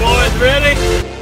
boys, ready?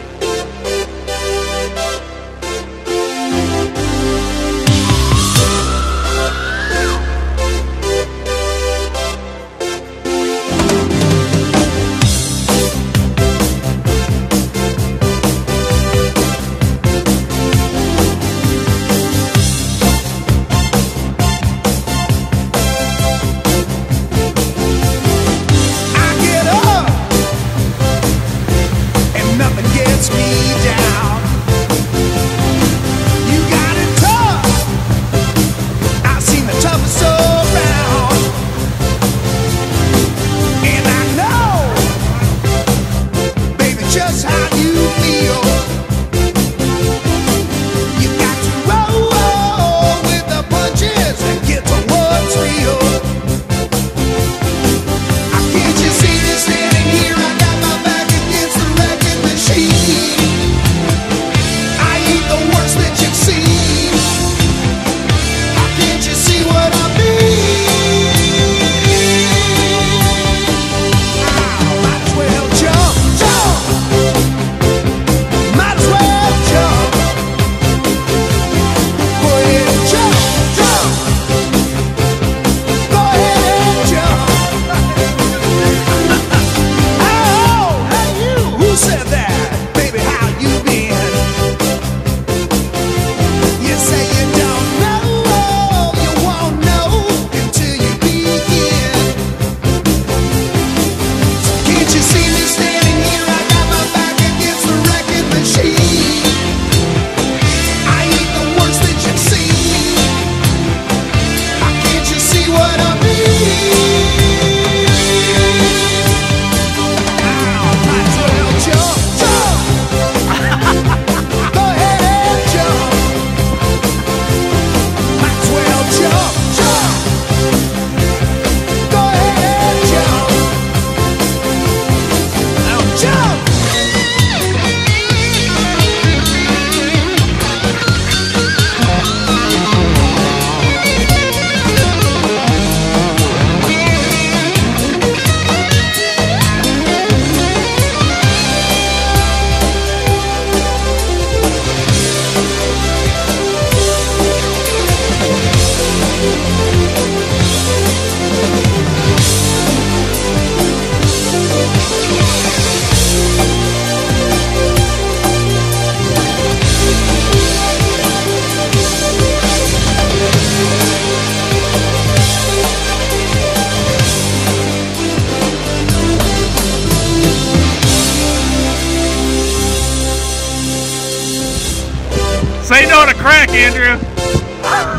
You see Say no to crack, Andrew.